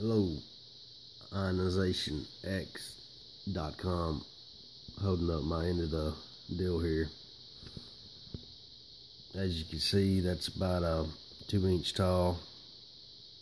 Hello, ionizationx.com. Holding up my end of the deal here. As you can see, that's about a two inch tall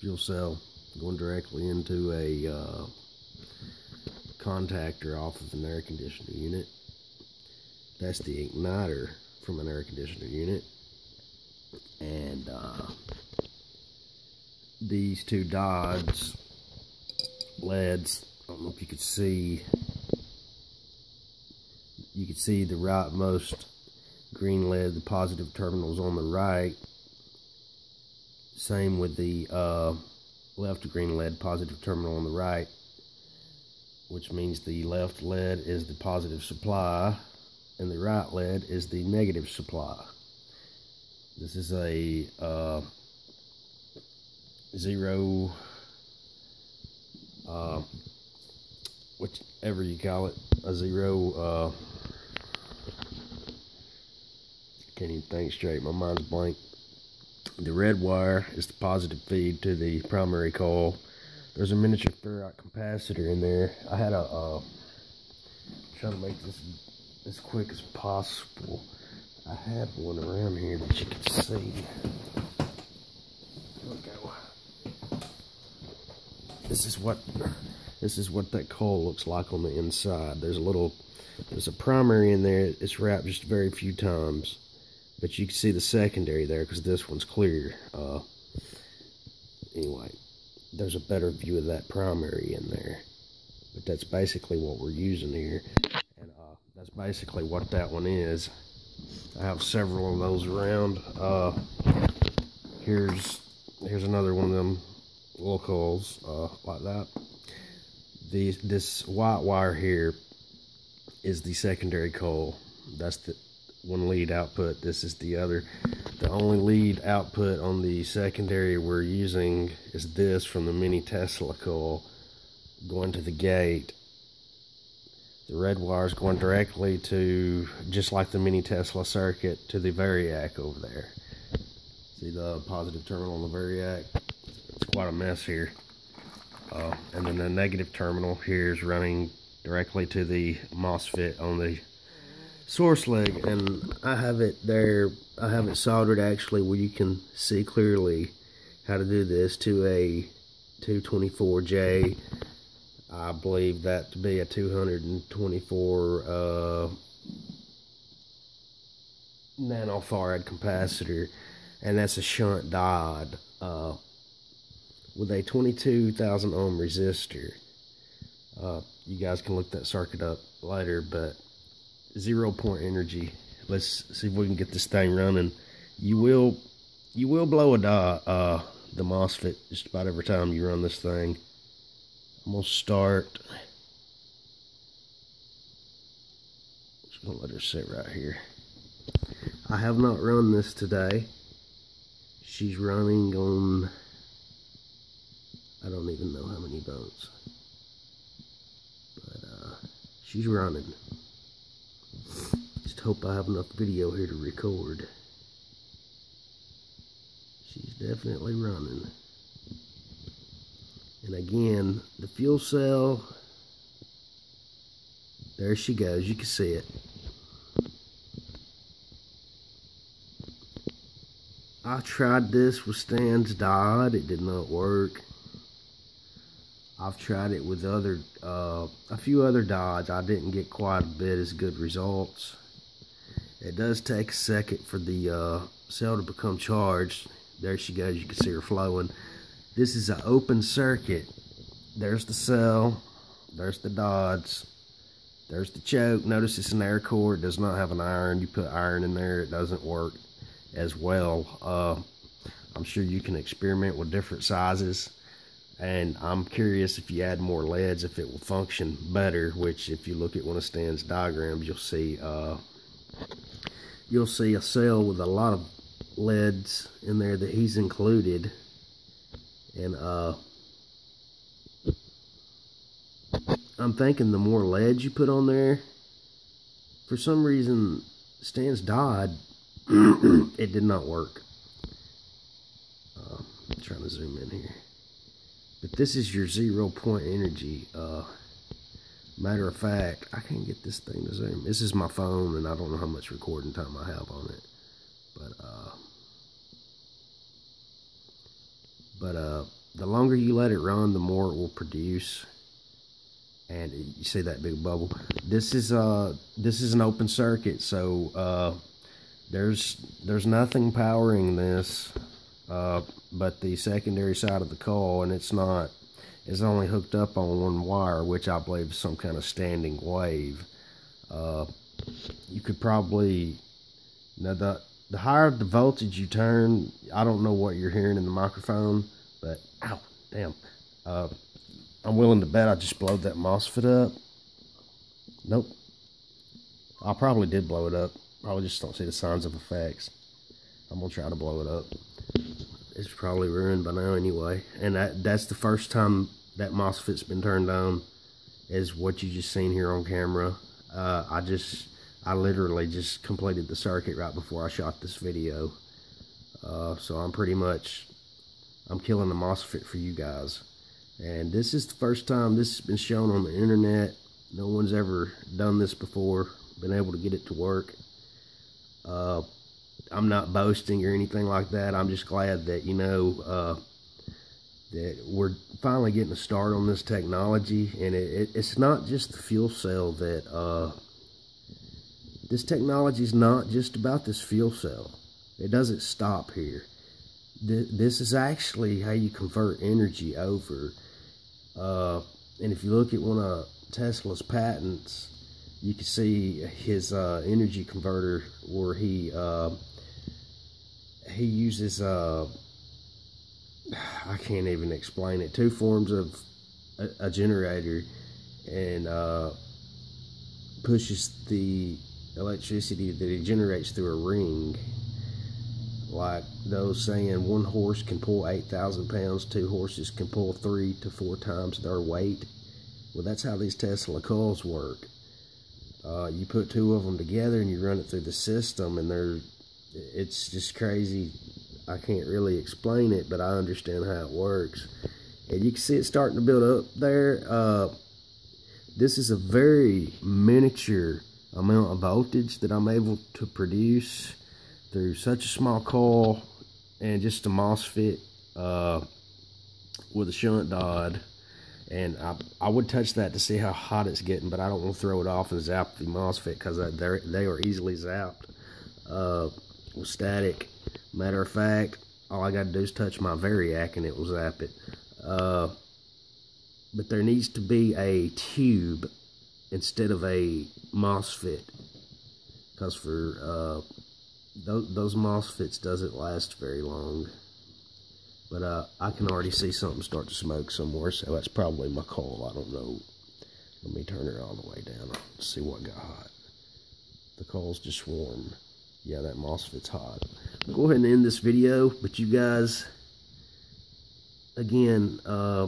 fuel cell going directly into a uh, contactor off of an air conditioner unit. That's the igniter from an air conditioner unit. And uh, these two diodes, LEDs, I don't know if you could see, you can see the rightmost green LED, the positive terminals on the right. Same with the uh, left green LED, positive terminal on the right, which means the left LED is the positive supply and the right LED is the negative supply. This is a uh, zero, uh, whichever you call it, a zero, uh, can't even think straight, my mind's blank. The red wire is the positive feed to the primary coil. There's a miniature ferrite capacitor in there. I had a, uh, trying to make this as quick as possible. I had one around here that you can see. This is what this is what that coil looks like on the inside. There's a little there's a primary in there. It's wrapped just very few times. But you can see the secondary there because this one's clear. Uh, anyway, there's a better view of that primary in there. But that's basically what we're using here. And uh, that's basically what that one is. I have several of those around. Uh, here's here's another one of them coils uh, like that. The, this white wire here is the secondary coil. That's the one lead output. This is the other. The only lead output on the secondary we're using is this from the mini Tesla coil going to the gate. The red wire is going directly to, just like the mini Tesla circuit, to the Variac over there. See the positive terminal on the Variac? Quite a mess here. Uh, and then the negative terminal here is running directly to the MOSFET on the source leg. And I have it there, I have it soldered actually where you can see clearly how to do this to a 224J. I believe that to be a 224 uh, nanofarad capacitor. And that's a shunt diode. Uh, with a 22,000 ohm resistor. Uh, you guys can look that circuit up later, but zero point energy. Let's see if we can get this thing running. You will, you will blow a dot, uh, the MOSFET just about every time you run this thing. I'm gonna start. Just gonna let her sit right here. I have not run this today. She's running on I don't even know how many volts. But uh, she's running. Just hope I have enough video here to record. She's definitely running. And again, the fuel cell, there she goes. You can see it. I tried this with Stan's diode. It did not work. I've tried it with other, uh, a few other diodes. I didn't get quite a bit as good results. It does take a second for the uh, cell to become charged. There she goes. You can see her flowing. This is an open circuit. There's the cell. There's the diodes. There's the choke. Notice it's an air core. It does not have an iron. You put iron in there, it doesn't work as well. Uh, I'm sure you can experiment with different sizes and I'm curious if you add more LEDs if it will function better which if you look at one of Stan's diagrams you'll see uh, you'll see a cell with a lot of LEDs in there that he's included. And uh, I'm thinking the more LEDs you put on there for some reason Stan's died. It did not work. Uh, trying to zoom in here But this is your zero point energy. Uh, matter of fact, I can't get this thing to zoom. This is my phone, and I don't know how much recording time I have on it. But uh, but uh, the longer you let it run, the more it will produce. And you see that big bubble. This is uh this is an open circuit, so uh, there's there's nothing powering this uh, but the secondary side of the coil, and it's not. It's only hooked up on one wire, which I believe is some kind of standing wave. Uh, you could probably now the the higher the voltage you turn, I don't know what you're hearing in the microphone, but ow, damn. Uh, I'm willing to bet I just blowed that MOSFET up. Nope. I probably did blow it up. Probably just don't see the signs of effects. I'm gonna try to blow it up. It's probably ruined by now anyway. And that that's the first time that MOSFET's been turned on is what you just seen here on camera. Uh, I just I literally just completed the circuit right before I shot this video. Uh, so I'm pretty much, I'm killing the MOSFET for you guys. And this is the first time this has been shown on the internet. No one's ever done this before, been able to get it to work. Uh, I'm not boasting or anything like that. I'm just glad that, you know, uh, that we're finally getting a start on this technology. And it, it, it's not just the fuel cell that uh, this technology is not just about this fuel cell. It doesn't stop here. This is actually how you convert energy over. Uh, and if you look at one of Tesla's patents, you can see his uh, energy converter where he uh, he uses uh, I can't even explain it. Two forms of a, a generator and uh, pushes the electricity that it generates through a ring. Like those saying one horse can pull 8,000 pounds, two horses can pull three to four times their weight. Well, that's how these Tesla coils work. Uh, you put two of them together and you run it through the system and they're, it's just crazy. I can't really explain it, but I understand how it works. And you can see it starting to build up there. Uh, this is a very miniature amount of voltage that I'm able to produce through such a small coil and just a MOSFET uh, with a shunt diode. And I, I would touch that to see how hot it's getting, but I don't want to throw it off and zap the MOSFET because they are easily zapped uh, with static. Matter of fact, all I got to do is touch my Variac and it will zap it. Uh, but there needs to be a tube instead of a MOSFET. Because for uh, those, those MOSFETs doesn't last very long. But uh, I can already see something start to smoke somewhere so that's probably my coil I don't know. Let me turn it all the way down Let's see what got hot. The coil's just warm yeah that MOSFET's hot go ahead and end this video but you guys again uh,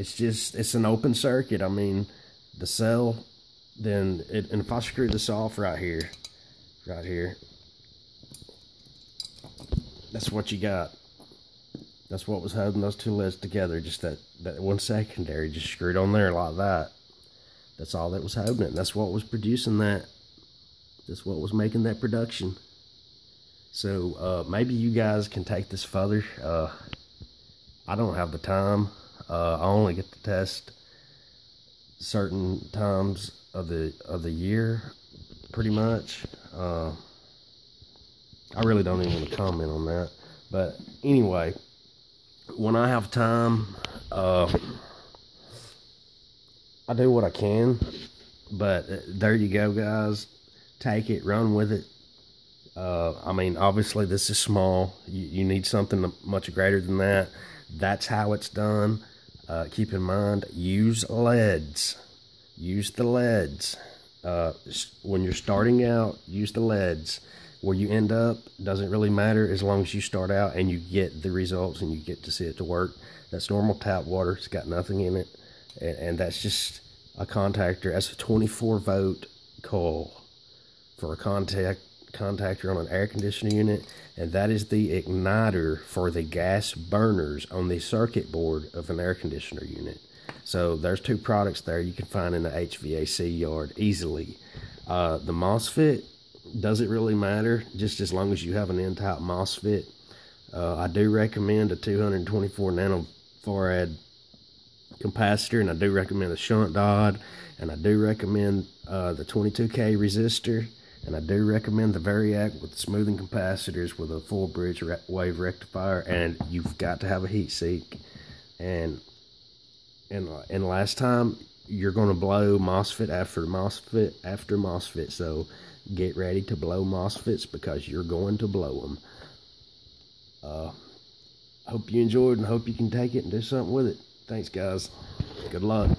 it's just, it's an open circuit. I mean, the cell, then, it, and if I screw this off right here, right here, that's what you got. That's what was holding those two leads together. Just that, that one secondary just screwed on there like that. That's all that was holding it. That's what was producing that. That's what was making that production. So uh, maybe you guys can take this further. Uh, I don't have the time. Uh, I only get to test certain times of the of the year, pretty much. Uh, I really don't even want to comment on that. But anyway, when I have time, uh, I do what I can. But uh, there you go, guys. Take it, run with it. Uh, I mean, obviously, this is small. You, you need something much greater than that. That's how it's done. Uh, keep in mind, use leads. Use the leads. Uh, when you're starting out, use the leads. Where you end up doesn't really matter as long as you start out and you get the results and you get to see it to work. That's normal tap water. It's got nothing in it. And, and that's just a contactor. That's a 24 volt coil for a contact contactor on an air conditioner unit, and that is the igniter for the gas burners on the circuit board of an air conditioner unit. So there's two products there you can find in the HVAC yard easily. Uh, the MOSFET doesn't really matter, just as long as you have an N-type MOSFET. Uh, I do recommend a 224 nanofarad capacitor, and I do recommend a shunt diode, and I do recommend uh, the 22K resistor, and I do recommend the Variac with smoothing capacitors with a full bridge wave rectifier, and you've got to have a heat sink. And and and last time you're going to blow MOSFET after MOSFET after MOSFET, so get ready to blow MOSFETs because you're going to blow them. Uh, hope you enjoyed and hope you can take it and do something with it. Thanks, guys. Good luck.